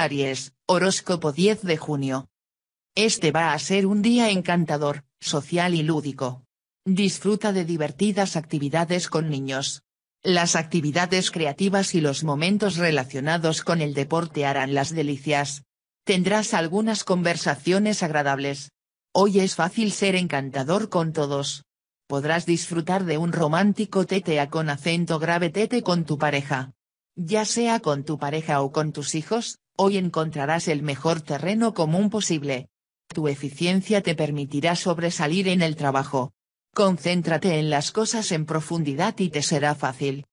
Aries, horóscopo 10 de junio. Este va a ser un día encantador, social y lúdico. Disfruta de divertidas actividades con niños. Las actividades creativas y los momentos relacionados con el deporte harán las delicias. Tendrás algunas conversaciones agradables. Hoy es fácil ser encantador con todos. Podrás disfrutar de un romántico tete con acento grave tete con tu pareja. Ya sea con tu pareja o con tus hijos, hoy encontrarás el mejor terreno común posible. Tu eficiencia te permitirá sobresalir en el trabajo. Concéntrate en las cosas en profundidad y te será fácil.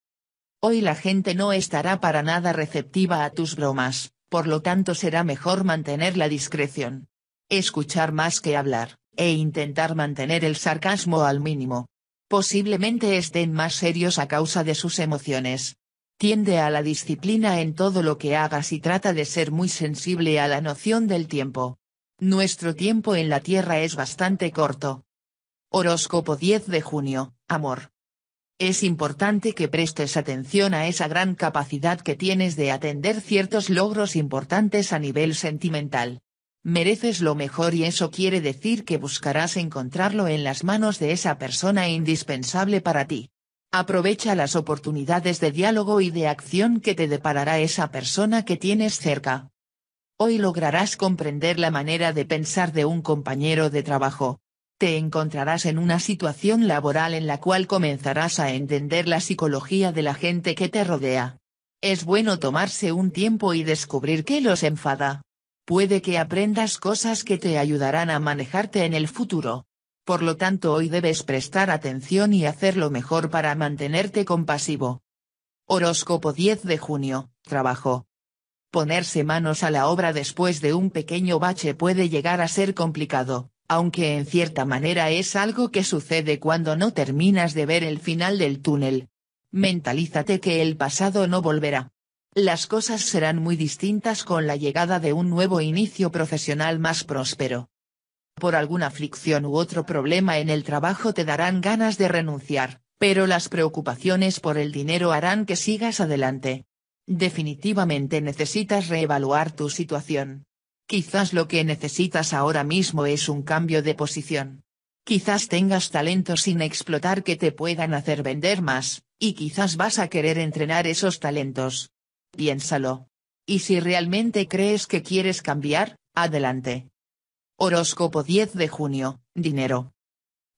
Hoy la gente no estará para nada receptiva a tus bromas, por lo tanto será mejor mantener la discreción. Escuchar más que hablar, e intentar mantener el sarcasmo al mínimo. Posiblemente estén más serios a causa de sus emociones. Tiende a la disciplina en todo lo que hagas y trata de ser muy sensible a la noción del tiempo. Nuestro tiempo en la Tierra es bastante corto. Horóscopo 10 de junio, amor. Es importante que prestes atención a esa gran capacidad que tienes de atender ciertos logros importantes a nivel sentimental. Mereces lo mejor y eso quiere decir que buscarás encontrarlo en las manos de esa persona indispensable para ti. Aprovecha las oportunidades de diálogo y de acción que te deparará esa persona que tienes cerca. Hoy lograrás comprender la manera de pensar de un compañero de trabajo. Te encontrarás en una situación laboral en la cual comenzarás a entender la psicología de la gente que te rodea. Es bueno tomarse un tiempo y descubrir qué los enfada. Puede que aprendas cosas que te ayudarán a manejarte en el futuro. Por lo tanto hoy debes prestar atención y hacer lo mejor para mantenerte compasivo. Horóscopo 10 de junio, trabajo. Ponerse manos a la obra después de un pequeño bache puede llegar a ser complicado, aunque en cierta manera es algo que sucede cuando no terminas de ver el final del túnel. Mentalízate que el pasado no volverá. Las cosas serán muy distintas con la llegada de un nuevo inicio profesional más próspero por alguna fricción u otro problema en el trabajo te darán ganas de renunciar, pero las preocupaciones por el dinero harán que sigas adelante. Definitivamente necesitas reevaluar tu situación. Quizás lo que necesitas ahora mismo es un cambio de posición. Quizás tengas talentos sin explotar que te puedan hacer vender más, y quizás vas a querer entrenar esos talentos. Piénsalo. Y si realmente crees que quieres cambiar, adelante. Horóscopo 10 de junio, dinero.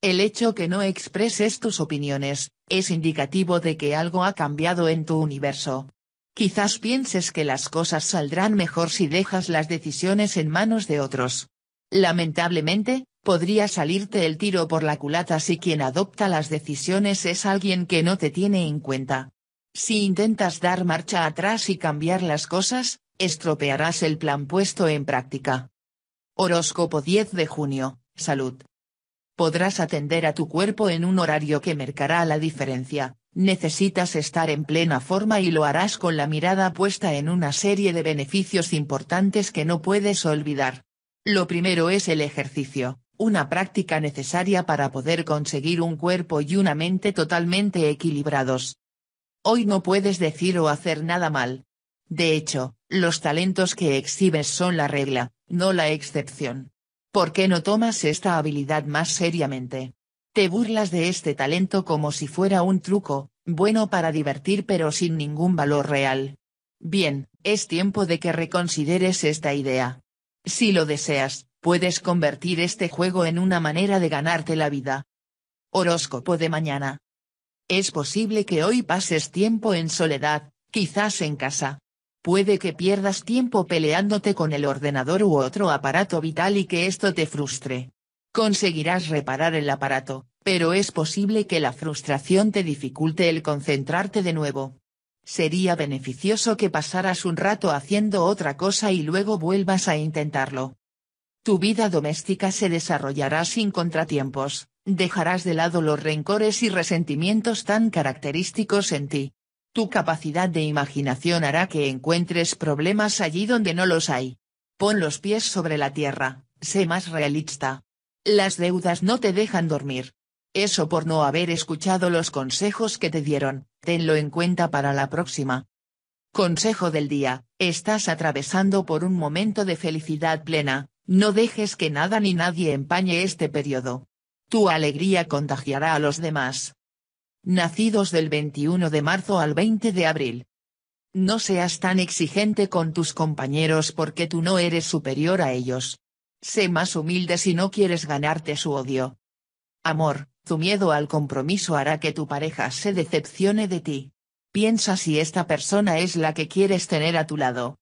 El hecho que no expreses tus opiniones, es indicativo de que algo ha cambiado en tu universo. Quizás pienses que las cosas saldrán mejor si dejas las decisiones en manos de otros. Lamentablemente, podría salirte el tiro por la culata si quien adopta las decisiones es alguien que no te tiene en cuenta. Si intentas dar marcha atrás y cambiar las cosas, estropearás el plan puesto en práctica. Horóscopo 10 de junio, salud. Podrás atender a tu cuerpo en un horario que marcará la diferencia, necesitas estar en plena forma y lo harás con la mirada puesta en una serie de beneficios importantes que no puedes olvidar. Lo primero es el ejercicio, una práctica necesaria para poder conseguir un cuerpo y una mente totalmente equilibrados. Hoy no puedes decir o hacer nada mal. De hecho, los talentos que exhibes son la regla, no la excepción. ¿Por qué no tomas esta habilidad más seriamente? Te burlas de este talento como si fuera un truco, bueno para divertir pero sin ningún valor real. Bien, es tiempo de que reconsideres esta idea. Si lo deseas, puedes convertir este juego en una manera de ganarte la vida. Horóscopo de mañana. Es posible que hoy pases tiempo en soledad, quizás en casa, Puede que pierdas tiempo peleándote con el ordenador u otro aparato vital y que esto te frustre. Conseguirás reparar el aparato, pero es posible que la frustración te dificulte el concentrarte de nuevo. Sería beneficioso que pasaras un rato haciendo otra cosa y luego vuelvas a intentarlo. Tu vida doméstica se desarrollará sin contratiempos, dejarás de lado los rencores y resentimientos tan característicos en ti. Tu capacidad de imaginación hará que encuentres problemas allí donde no los hay. Pon los pies sobre la tierra, sé más realista. Las deudas no te dejan dormir. Eso por no haber escuchado los consejos que te dieron, tenlo en cuenta para la próxima. Consejo del día, estás atravesando por un momento de felicidad plena, no dejes que nada ni nadie empañe este periodo. Tu alegría contagiará a los demás. Nacidos del 21 de marzo al 20 de abril. No seas tan exigente con tus compañeros porque tú no eres superior a ellos. Sé más humilde si no quieres ganarte su odio. Amor, tu miedo al compromiso hará que tu pareja se decepcione de ti. Piensa si esta persona es la que quieres tener a tu lado.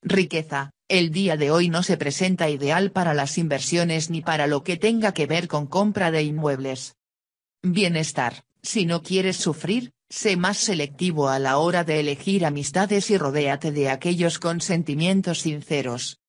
Riqueza, el día de hoy no se presenta ideal para las inversiones ni para lo que tenga que ver con compra de inmuebles. Bienestar, si no quieres sufrir, sé más selectivo a la hora de elegir amistades y rodéate de aquellos con sentimientos sinceros.